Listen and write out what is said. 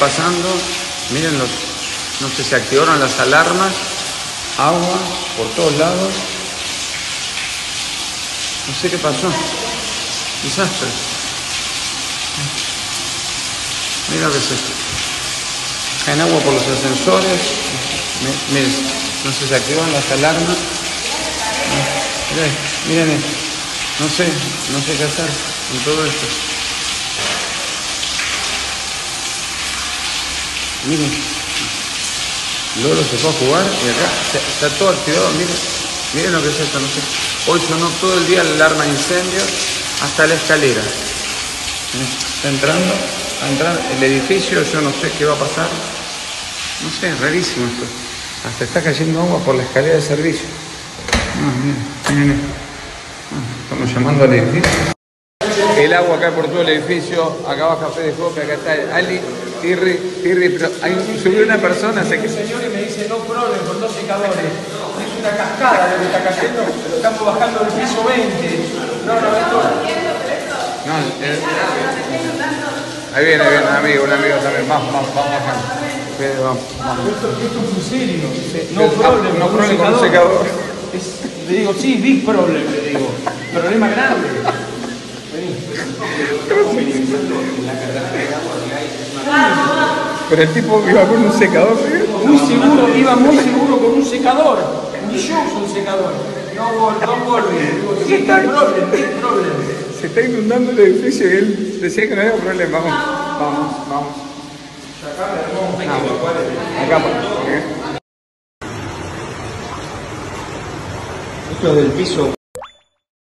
pasando. Miren los, no sé, se activaron las alarmas. Agua por todos lados. No sé qué pasó. Desastre. Mira lo que es esto. Caen agua por los ascensores. Mi- Miren, no sé, se activan las alarmas. Miren, miren. No sé, no sé qué hacer con todo esto. Miren. Lolo se fue a jugar y acá está todo activado. Miren, miren lo que es esto. No sé. Hoy sonó todo el día la alarma de incendio hasta la escalera. Miren, Está entrando, a entrar el edificio, yo no sé qué va a pasar. No sé, es rarísimo esto. Hasta está cayendo agua por la escalera de servicio. Ah, miren, miren. Ah, Estamos llamando al edificio. El agua cae por todo el edificio, acá baja Fede Jope, acá está Ali, Tirri, Tirri, pero hay, subió una persona, sé que El señor y me dice no problem con dos secadores. Es una cascada lo que está cayendo, pero estamos bajando del piso 20. No, no, esto. No, eh, ahí viene, ahí viene un amigo, un amigo también, vamos, vamos, vamos bajando. Fede, vamos, vamos. Esto, esto es en serio. No Pero, ah, problem, no un problem con un secador. secador. Es- le digo, sí, big problem, le digo. Problema grande. Pero el tipo iba con un secador, ¿sí? Muy seguro, iba muy seguro con un secador. Ni yo uso un secador. No, no worry. Digo, sí, big problem, big problem. se está inundando el edificio y él decía que no había problema. Vamos, vamos, vamos. Acá, acá. Esto es del piso